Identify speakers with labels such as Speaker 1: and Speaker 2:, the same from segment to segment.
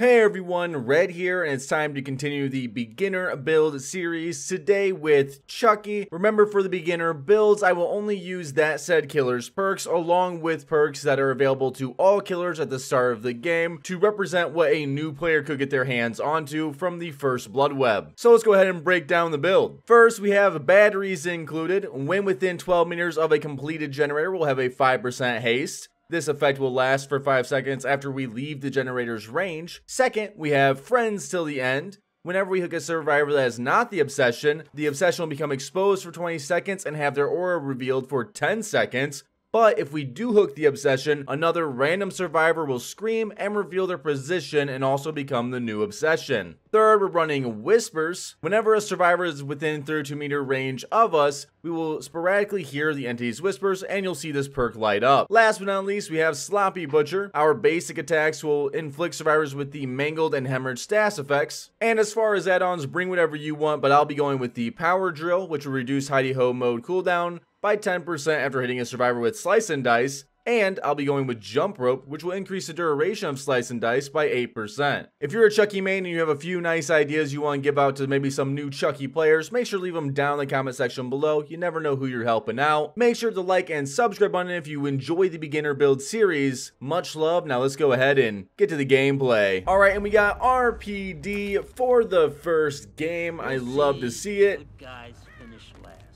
Speaker 1: Hey everyone, Red here, and it's time to continue the beginner build series today with Chucky. Remember for the beginner builds, I will only use that said killer's perks along with perks that are available to all killers at the start of the game to represent what a new player could get their hands onto from the first blood web. So let's go ahead and break down the build. First, we have batteries included. When within 12 meters of a completed generator, we'll have a 5% haste. This effect will last for 5 seconds after we leave the generator's range. Second, we have friends till the end. Whenever we hook a survivor that is not the obsession, the obsession will become exposed for 20 seconds and have their aura revealed for 10 seconds. But if we do hook the obsession, another random survivor will scream and reveal their position and also become the new obsession. Third, we're running whispers. Whenever a survivor is within 32 meter range of us, we will sporadically hear the entity's whispers and you'll see this perk light up. Last but not least, we have Sloppy Butcher. Our basic attacks will inflict survivors with the mangled and hemorrhage status effects. And as far as add-ons, bring whatever you want, but I'll be going with the Power Drill, which will reduce Hidey Ho mode cooldown, by 10% after hitting a survivor with Slice and Dice, and I'll be going with Jump Rope, which will increase the duration of Slice and Dice by 8%. If you're a Chucky main and you have a few nice ideas you want to give out to maybe some new Chucky players, make sure to leave them down in the comment section below. You never know who you're helping out. Make sure to like and subscribe button if you enjoy the beginner build series. Much love. Now let's go ahead and get to the gameplay. Alright, and we got RPD for the first game. I love to see it.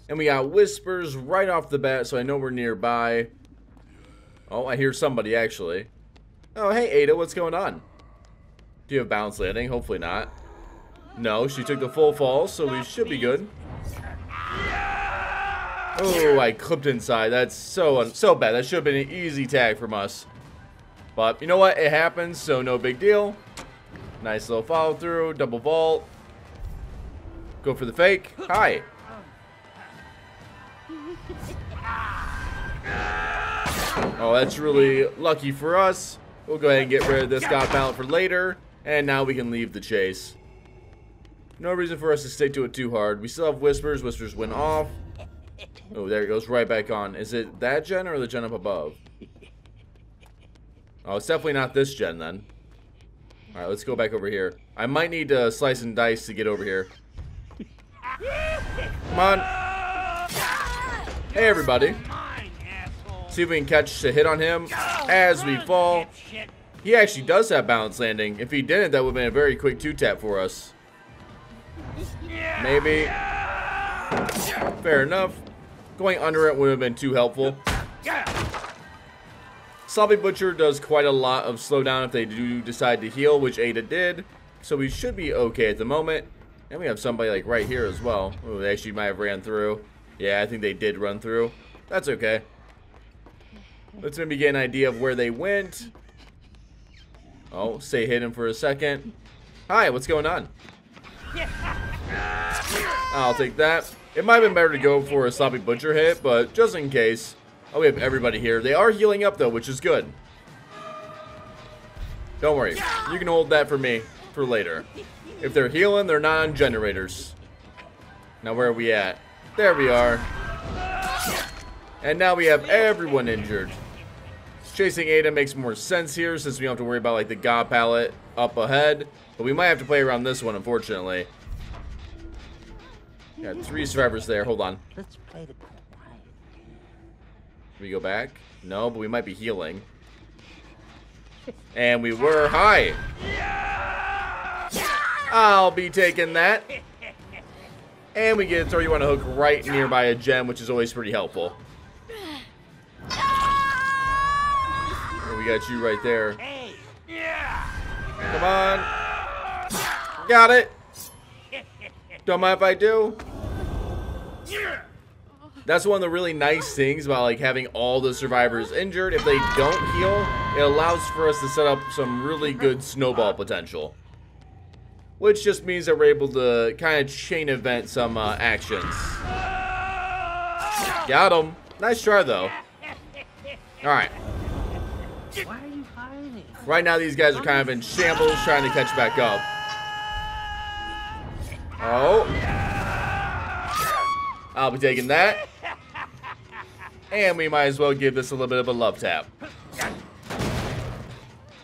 Speaker 1: And we got whispers right off the bat, so I know we're nearby. Oh, I hear somebody, actually. Oh, hey, Ada, what's going on? Do you have bounce landing? Hopefully not. No, she took the full fall, so we should be good. Oh, I clipped inside. That's so so bad. That should have been an easy tag from us. But you know what? It happens, so no big deal. Nice little follow through, double vault. Go for the fake. Hi. Oh, that's really lucky for us. We'll go ahead and get rid of this god pallet for later. And now we can leave the chase. No reason for us to stick to it too hard. We still have Whispers. Whispers went off. Oh, there it goes right back on. Is it that gen or the gen up above? Oh, it's definitely not this gen then. Alright, let's go back over here. I might need to slice and dice to get over here. Come on. Hey, everybody. See if we can catch a hit on him as we fall. He actually does have balanced landing. If he didn't, that would have been a very quick two-tap for us. Maybe. Fair enough. Going under it would have been too helpful. Sloppy Butcher does quite a lot of slowdown if they do decide to heal, which Ada did. So we should be okay at the moment. And we have somebody like right here as well. Oh, they actually might have ran through. Yeah, I think they did run through. That's okay. Let's maybe get an idea of where they went. Oh, stay hidden for a second. Hi, what's going on? I'll take that. It might have been better to go for a sloppy butcher hit, but just in case. Oh, we have everybody here. They are healing up, though, which is good. Don't worry. You can hold that for me for later. If they're healing, they're not on generators. Now, where are we at? There we are. And now we have everyone injured. Chasing Ada makes more sense here since we don't have to worry about like the God pallet up ahead. But we might have to play around this one, unfortunately. Got three survivors there. Hold on. Let's play the quiet. we go back? No, but we might be healing. And we were high. I'll be taking that. And we get a 31 hook right nearby a gen, which is always pretty helpful. we got you right there. Come on. Got it. Don't mind if I do. That's one of the really nice things about like having all the survivors injured. If they don't heal, it allows for us to set up some really good snowball potential. Which just means that we're able to kind of chain event some uh, actions. Got him. Nice try though. You hiding? Right now, these guys are kind of in shambles, trying to catch back up. Oh. I'll be taking that. And we might as well give this a little bit of a love tap.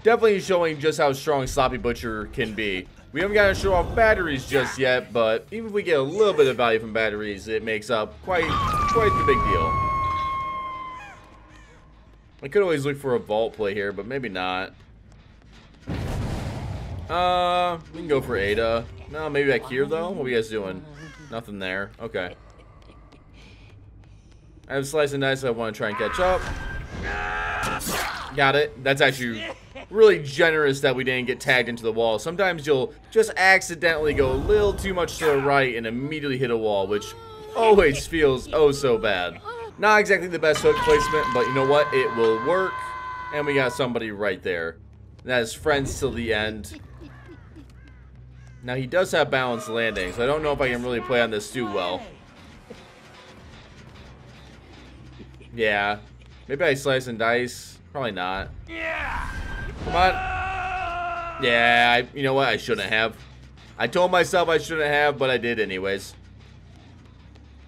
Speaker 1: definitely showing just how strong Sloppy Butcher can be. We haven't got to show off batteries just yet, but even if we get a little bit of value from batteries, it makes up quite, quite the big deal. I could always look for a vault play here, but maybe not. Uh, we can go for Ada. No, maybe back here, though? What are you guys doing? Nothing there. Okay. I have Slice and Dice I want to try and catch up. Got it. That's actually really generous that we didn't get tagged into the wall. Sometimes you'll just accidentally go a little too much to the right and immediately hit a wall, which always feels oh so bad. Not exactly the best hook placement, but you know what? It will work. And we got somebody right there. That is friends till the end. Now, he does have balanced landing, so I don't know if I can really play on this too well. Yeah. Maybe I slice and dice. Probably not. Come on. Yeah, I, you know what? I shouldn't have. I told myself I shouldn't have, but I did anyways.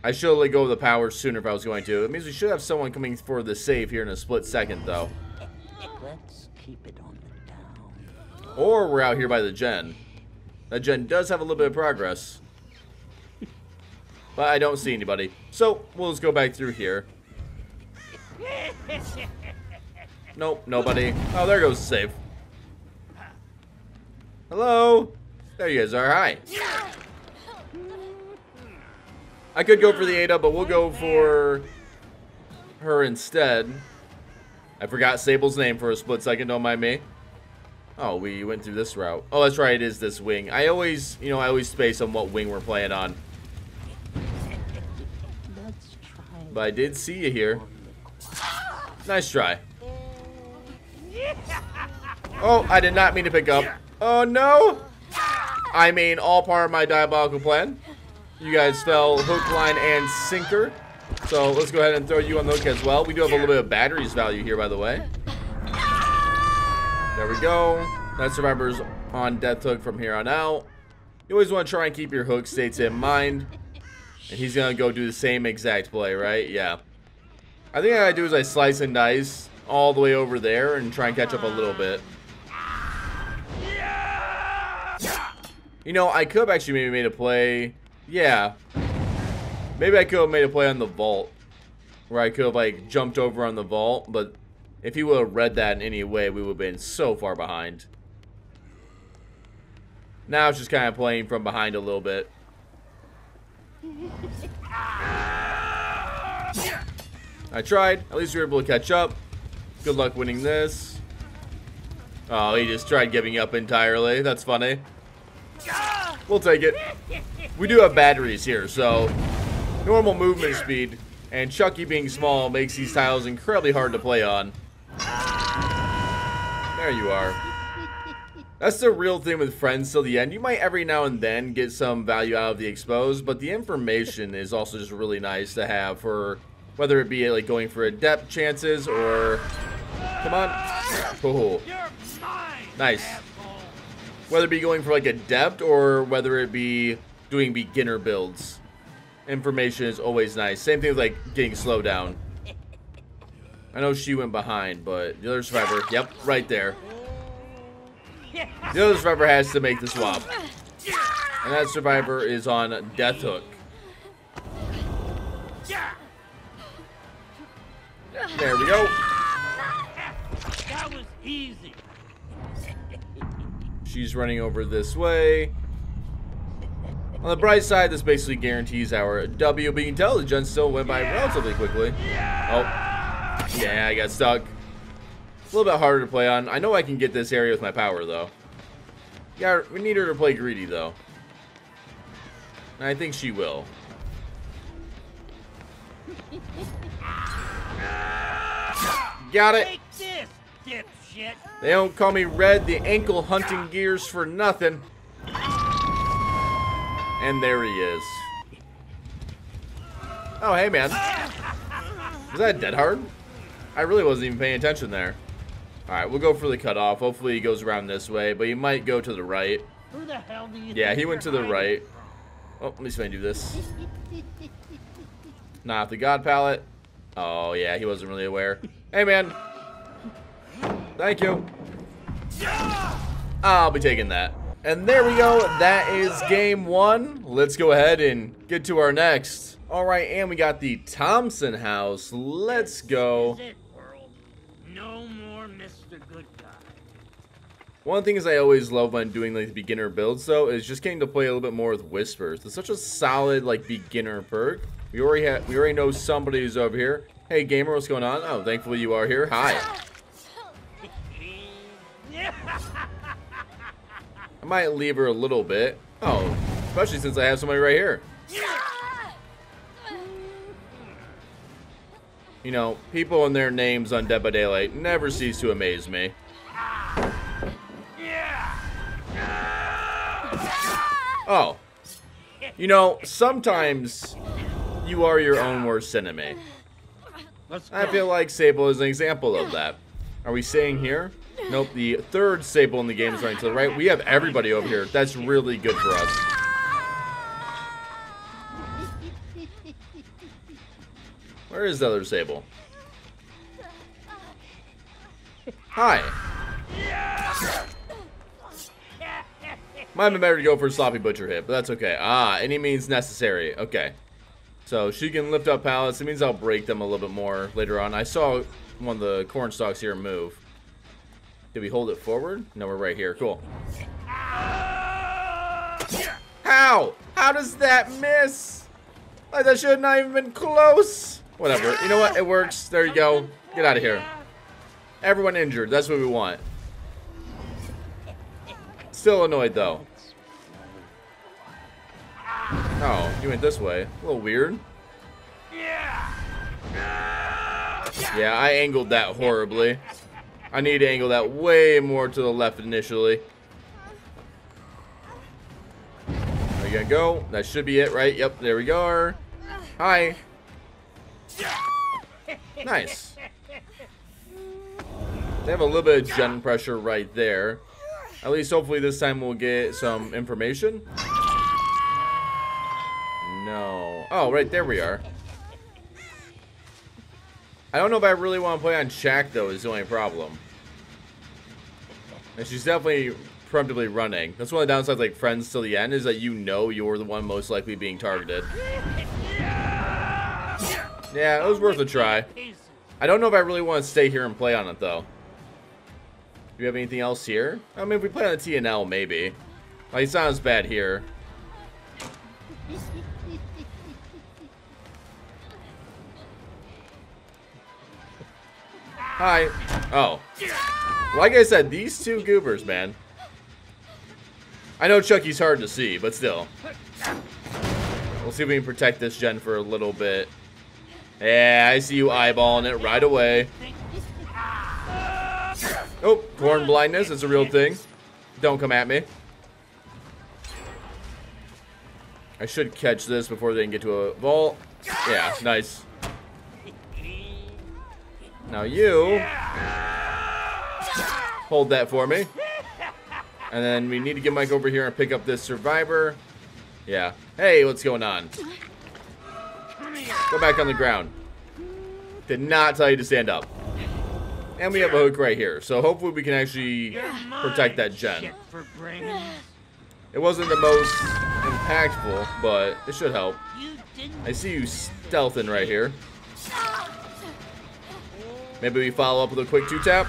Speaker 1: I should have let go of the power sooner if I was going to. It means we should have someone coming for the save here in a split second, though. Let's keep it on the down. Or we're out here by the gen. That gen does have a little bit of progress. But I don't see anybody. So, we'll just go back through here. Nope, nobody. Oh, there goes the save. Hello? There you guys are. Hi. I could go for the Ada, but we'll go for her instead. I forgot Sable's name for a split second, don't mind me. Oh, we went through this route. Oh, that's right, it is this wing. I always, you know, I always space on what wing we're playing on. But I did see you here. Nice try. Oh, I did not mean to pick up. Oh, no. I mean, all part of my diabolical plan. You guys fell hook, line, and sinker. So let's go ahead and throw you on the hook as well. We do have a little bit of batteries value here, by the way. There we go. That survivor's on death hook from here on out. You always want to try and keep your hook states in mind. And he's going to go do the same exact play, right? Yeah. I think what I do is I slice and dice all the way over there and try and catch up a little bit. You know, I could have actually maybe made a play. Yeah. Maybe I could have made a play on the vault. Where I could have, like, jumped over on the vault. But if he would have read that in any way, we would have been so far behind. Now it's just kind of playing from behind a little bit. I tried. At least we were able to catch up. Good luck winning this. Oh, he just tried giving up entirely. That's funny. We'll take it. We do have batteries here, so normal movement speed. And Chucky being small makes these tiles incredibly hard to play on. There you are. That's the real thing with friends till the end. You might every now and then get some value out of the exposed, but the information is also just really nice to have for whether it be like going for adept chances or come on. Oh. Nice. Whether it be going for like adept or whether it be doing beginner builds. Information is always nice. Same thing with like getting slowed down. I know she went behind, but the other survivor, yep, right there. The other survivor has to make the swap. And that survivor is on Death Hook. There we go. That was easy. She's running over this way. On the bright side, this basically guarantees our W, but you can tell the gen still went by relatively quickly. Oh, yeah, I got stuck. A little bit harder to play on. I know I can get this area with my power, though. Yeah, we need her to play greedy, though. And I think she will. Got it. They don't call me Red the ankle hunting gears for nothing. And there he is. Oh, hey, man. Is that dead hard? I really wasn't even paying attention there. Alright, we'll go for the cutoff. Hopefully he goes around this way, but he might go to the right. Who the hell do you Yeah, he went to the right. Oh, let me see if I can do this. Not the God pallet. Oh, yeah, he wasn't really aware. Hey, man. Thank you. I'll be taking that. And there we go. That is game one. Let's go ahead and get to our next. All right, and we got the Thompson house. Let's go.
Speaker 2: No more Mr. Good Guy.
Speaker 1: One of the things I always love when doing like beginner builds though is just getting to play a little bit more with whispers. It's such a solid like beginner perk. We already have we already know somebody's over here. Hey gamer, what's going on? Oh, thankfully you are here. Hi. I might leave her a little bit. Oh, especially since I have somebody right here. You know, people and their names on Dead by Daylight never cease to amaze me. Oh. You know, sometimes you are your own worst enemy. I feel like Sable is an example of that. Are we staying here? Nope, the third Sable in the game is running to the right. We have everybody over here. That's really good for us. Where is the other Sable? Hi. Might have been better to go for a sloppy butcher hit, but that's okay. Ah, any means necessary. Okay. So she can lift up pallets. It means I'll break them a little bit more later on. I saw one of the corn stalks here move. Did we hold it forward? No, we're right here. Cool. How? How does that miss? Like, that should not even been close. Whatever. You know what? It works. There you go. Get out of here. Everyone injured. That's what we want. Still annoyed, though. Oh, you went this way. A little weird. Yeah. Yeah, I angled that horribly. I need to angle that way more to the left initially. Are you gonna go? That should be it, right? Yep, there we go. Hi. Nice. They have a little bit of gen pressure right there. At least hopefully this time we'll get some information. No. Oh, right there we are. I don't know if I really want to play on shack, though, is the only problem. And she's definitely preemptively running. That's one of the downsides, like, Friends till the end, is that you know you're the one most likely being targeted. Yeah, it was worth a try. I don't know if I really want to stay here and play on it, though. Do we have anything else here? I mean, if we play on the TNL, maybe. Like, not as bad here. Hi. Oh. Like I said, these two goobers, man. I know Chucky's hard to see, but still. We'll see if we can protect this gen for a little bit. Yeah, I see you eyeballing it right away. Oh, corn blindness is a real thing. Don't come at me. I should catch this before they can get to a vault. Yeah, nice. Now you hold that for me. And then we need to get Mike over here and pick up this survivor. Yeah. Hey, what's going on? Go back on the ground. Did not tell you to stand up. And we have a hook right here. So hopefully we can actually protect that gen. It wasn't the most impactful, but it should help. I see you stealthing right here. Maybe we follow up with a quick two-tap?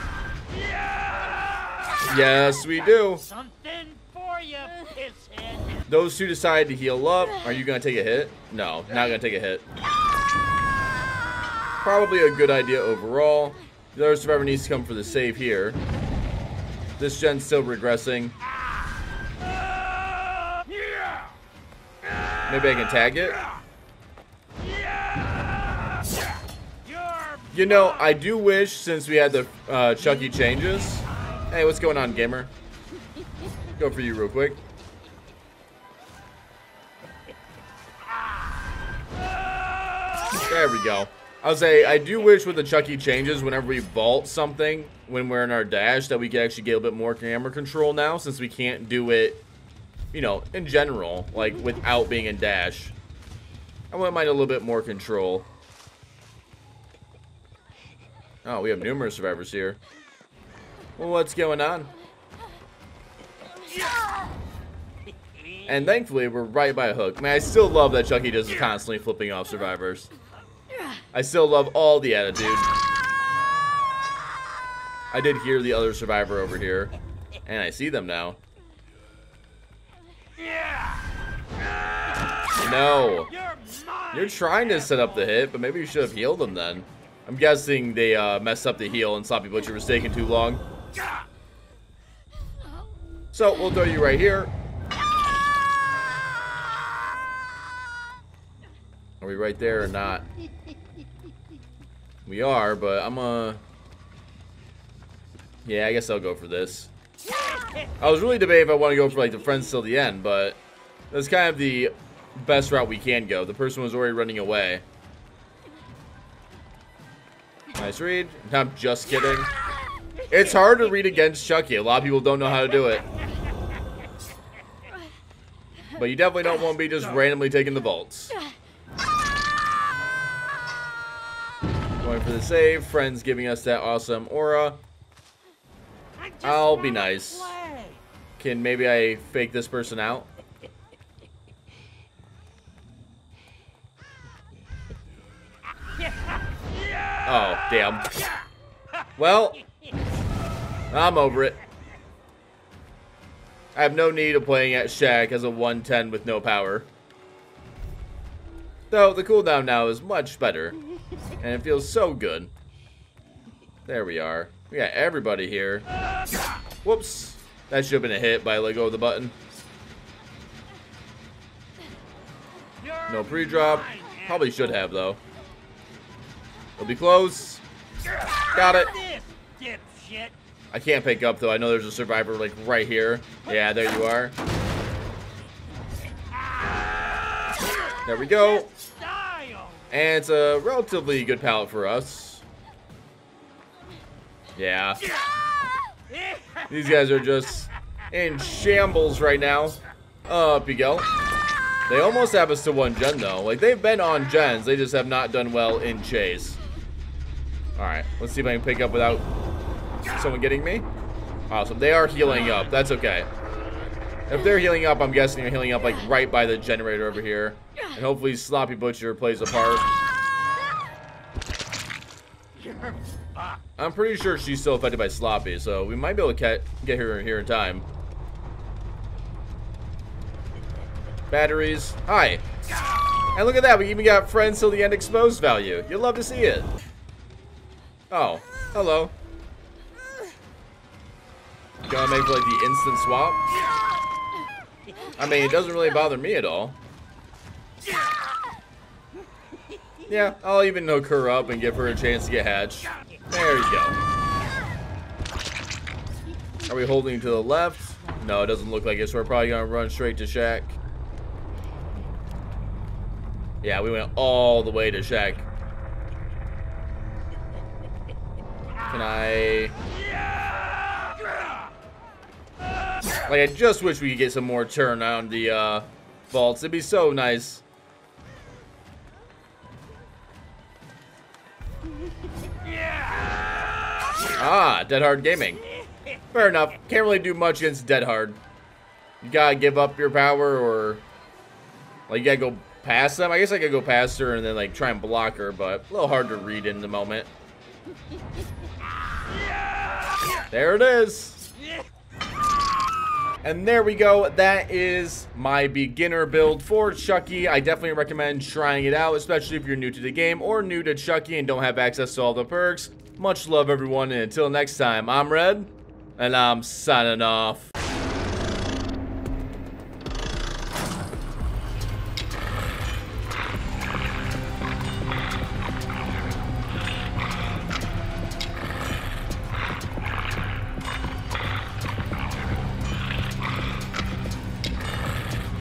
Speaker 1: Yes, we do.
Speaker 2: Something for you, pisshead.
Speaker 1: Those two decide to heal up. Are you going to take a hit? No, not going to take a hit. Probably a good idea overall. The other survivor needs to come for the save here. This gen's still regressing. Maybe I can tag it? You know, I do wish, since we had the uh, Chucky changes... Hey, what's going on, gamer? Go for you real quick. There we go. I'll say, I do wish with the Chucky changes, whenever we vault something, when we're in our dash, that we could actually get a bit more camera control now, since we can't do it, you know, in general, like, without being in dash. I wouldn't mind a little bit more control. Oh, we have numerous survivors here. Well, what's going on? And thankfully, we're right by a hook. Man, I still love that Chucky just constantly flipping off survivors. I still love all the attitude. I did hear the other survivor over here. And I see them now. No. You're trying to set up the hit, but maybe you should have healed them then. I'm guessing they uh, messed up the heal and Sloppy Butcher was taking too long. So, we'll throw you right here. Are we right there or not? We are, but I'm uh Yeah, I guess I'll go for this. I was really debating if I want to go for like the friends till the end, but that's kind of the best route we can go. The person was already running away. Nice read. I'm just kidding. It's hard to read against Chucky. A lot of people don't know how to do it. But you definitely don't want to be just randomly taking the vaults. Going for the save. Friends giving us that awesome aura. I'll be nice. Can maybe I fake this person out? Oh, damn. Well, I'm over it. I have no need of playing at shack as a 110 with no power. Though, the cooldown now is much better. And it feels so good. There we are. We got everybody here. Whoops. That should have been a hit, by let go of the button. No pre-drop. Probably should have, though. It'll be close. Got it. I can't pick up, though. I know there's a survivor, like, right here. Yeah, there you are. There we go. And it's a relatively good pallet for us. Yeah. These guys are just in shambles right now. Up you go. They almost have us to one gen, though. Like, they've been on gens. They just have not done well in chase. Alright, let's see if I can pick up without someone getting me. Awesome. They are healing up. That's okay. If they're healing up, I'm guessing they're healing up, like, right by the generator over here. And hopefully Sloppy Butcher plays a part. I'm pretty sure she's still affected by Sloppy, so we might be able to get her here in time. Batteries. Hi. And look at that, we even got friends till the end exposed value. You'll love to see it. Oh, hello. Gonna make like the instant swap? I mean, it doesn't really bother me at all. Yeah, I'll even hook her up and give her a chance to get hatched. There you go. Are we holding to the left? No, it doesn't look like it, so we're probably gonna run straight to shack. Yeah, we went all the way to shack. Can I... Like, I just wish we could get some more turn on the uh, vaults. It'd be so nice. Ah, Dead Hard Gaming. Fair enough. Can't really do much against Dead Hard. You gotta give up your power or... Like, you gotta go past them. I guess I could go past her and then, like, try and block her, but a little hard to read in the moment. There it is. And there we go. That is my beginner build for Chucky. I definitely recommend trying it out, especially if you're new to the game or new to Chucky and don't have access to all the perks. Much love, everyone, and until next time, I'm Red, and I'm signing off.